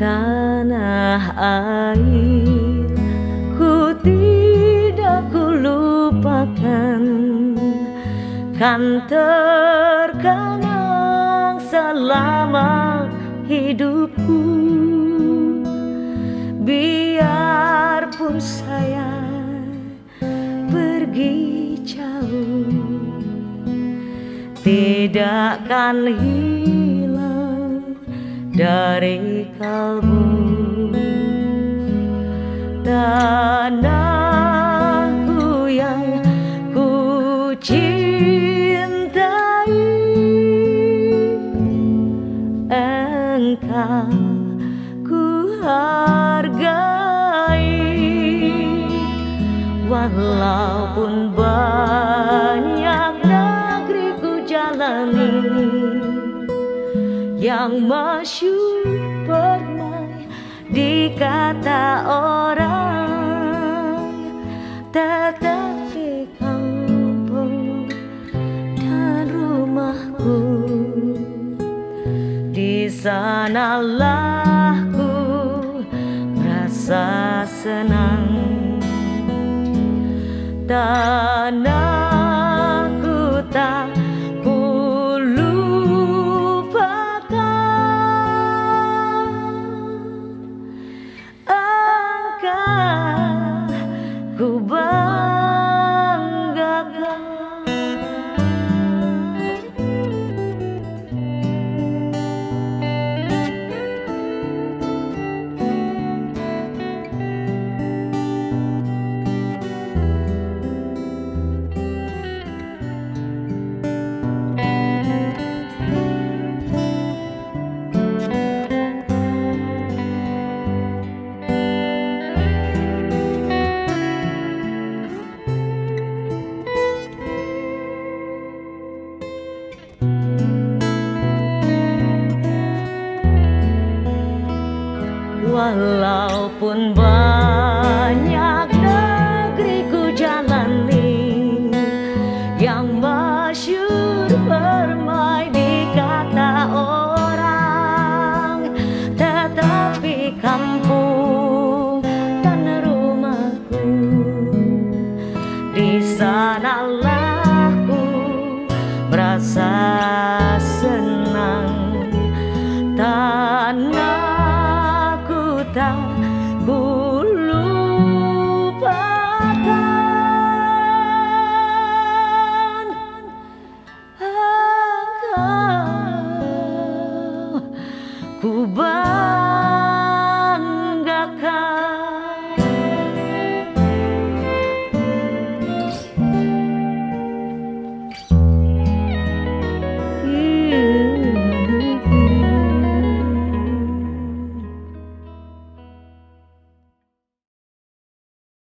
tanah air Ku tidak ku lupakan Kan terkenang selama hidupku. Biarpun saya pergi jauh Tidak kan hilang dari kalbu Tanahku yang ku cintai Engkau ku hargai. Walaupun banyak negeri ku jalani Yang masyur permai di kata orang. Tetapi kampung dan rumahku Di sanalah ku merasa senang. Tanahku Walaupun tak kulupakan engkau ku bahagia